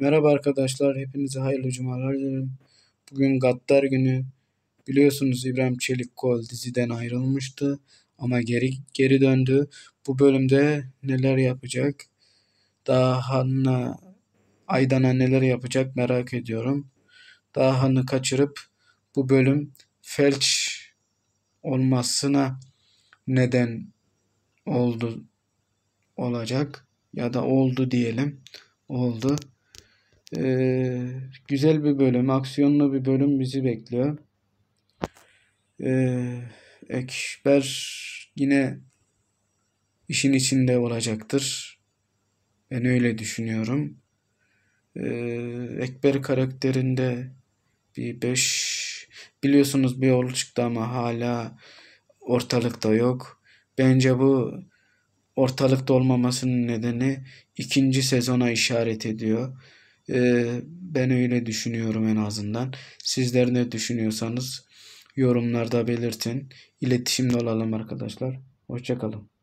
Merhaba arkadaşlar, hepinize hayırlı cumalar dilerim. Bugün Gaddar günü. Biliyorsunuz İbrahim Çelikkol diziden ayrılmıştı ama geri geri döndü. Bu bölümde neler yapacak? Daha Han'la Aydan'a neler yapacak merak ediyorum. Daha Han'ı kaçırıp bu bölüm felç olmasına neden oldu olacak ya da oldu diyelim. Oldu. Ee, güzel bir bölüm, aksiyonlu bir bölüm bizi bekliyor. Ee, Ekber yine işin içinde olacaktır. Ben öyle düşünüyorum. Ee, Ekber karakterinde bir 5 biliyorsunuz bir yol çıktı ama hala ortalıkta yok. Bence bu ortalıkta olmamasının nedeni ikinci sezona işaret ediyor. Ee, ben öyle düşünüyorum en azından. Sizler ne düşünüyorsanız yorumlarda belirtin. İletişimde olalım arkadaşlar. Hoşçakalın.